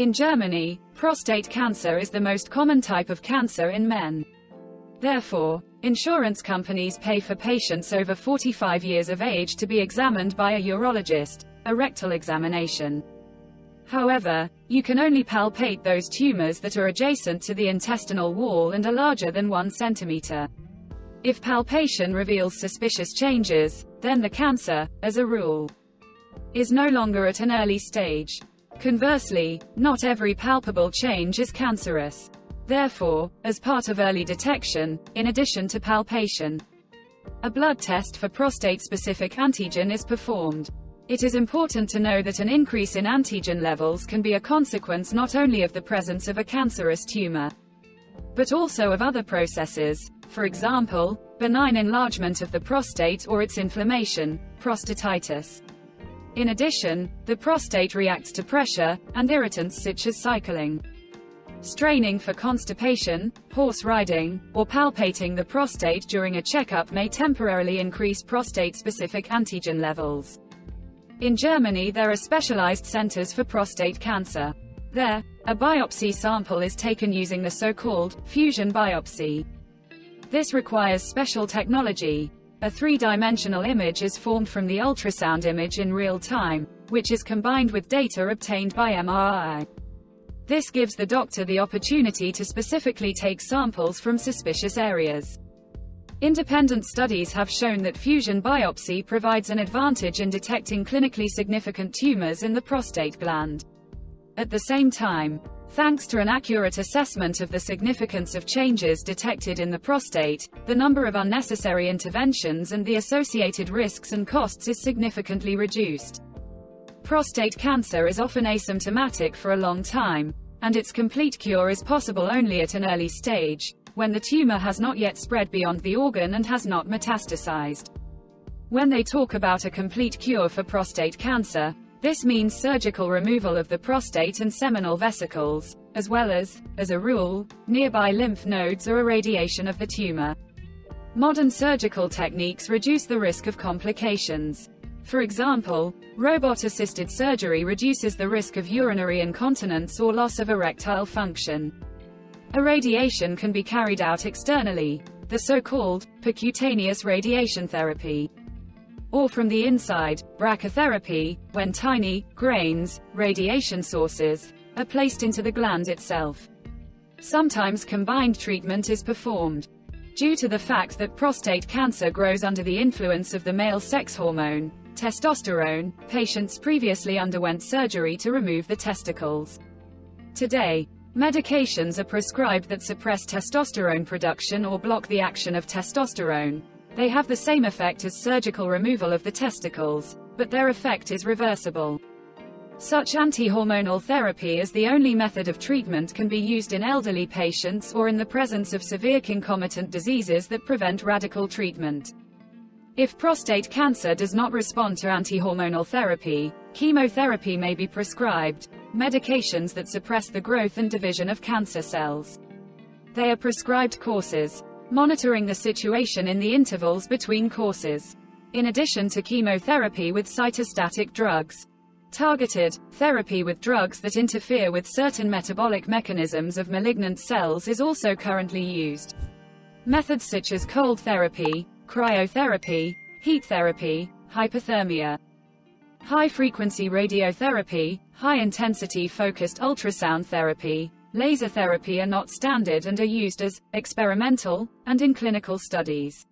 In Germany, prostate cancer is the most common type of cancer in men. Therefore, insurance companies pay for patients over 45 years of age to be examined by a urologist, a rectal examination. However, you can only palpate those tumors that are adjacent to the intestinal wall and are larger than 1 centimeter. If palpation reveals suspicious changes, then the cancer, as a rule, is no longer at an early stage. Conversely, not every palpable change is cancerous. Therefore, as part of early detection, in addition to palpation, a blood test for prostate-specific antigen is performed. It is important to know that an increase in antigen levels can be a consequence not only of the presence of a cancerous tumor, but also of other processes, for example, benign enlargement of the prostate or its inflammation, prostatitis. In addition, the prostate reacts to pressure, and irritants such as cycling. Straining for constipation, horse riding, or palpating the prostate during a checkup may temporarily increase prostate-specific antigen levels. In Germany there are specialized centers for prostate cancer. There, a biopsy sample is taken using the so-called fusion biopsy. This requires special technology. A three-dimensional image is formed from the ultrasound image in real time, which is combined with data obtained by MRI. This gives the doctor the opportunity to specifically take samples from suspicious areas. Independent studies have shown that fusion biopsy provides an advantage in detecting clinically significant tumors in the prostate gland. At the same time, thanks to an accurate assessment of the significance of changes detected in the prostate, the number of unnecessary interventions and the associated risks and costs is significantly reduced. Prostate cancer is often asymptomatic for a long time, and its complete cure is possible only at an early stage, when the tumor has not yet spread beyond the organ and has not metastasized. When they talk about a complete cure for prostate cancer, this means surgical removal of the prostate and seminal vesicles, as well as, as a rule, nearby lymph nodes or irradiation of the tumor. Modern surgical techniques reduce the risk of complications. For example, robot-assisted surgery reduces the risk of urinary incontinence or loss of erectile function. Irradiation can be carried out externally, the so-called percutaneous radiation therapy, or from the inside, brachytherapy, when tiny, grains, radiation sources, are placed into the gland itself. Sometimes combined treatment is performed. Due to the fact that prostate cancer grows under the influence of the male sex hormone, testosterone, patients previously underwent surgery to remove the testicles. Today, Medications are prescribed that suppress testosterone production or block the action of testosterone. They have the same effect as surgical removal of the testicles, but their effect is reversible. Such anti-hormonal therapy as the only method of treatment can be used in elderly patients or in the presence of severe concomitant diseases that prevent radical treatment. If prostate cancer does not respond to anti-hormonal therapy, chemotherapy may be prescribed, medications that suppress the growth and division of cancer cells. They are prescribed courses, monitoring the situation in the intervals between courses. In addition to chemotherapy with cytostatic drugs, targeted therapy with drugs that interfere with certain metabolic mechanisms of malignant cells is also currently used. Methods such as cold therapy, cryotherapy, heat therapy, hypothermia, high-frequency radiotherapy, high-intensity focused ultrasound therapy, laser therapy are not standard and are used as experimental and in clinical studies.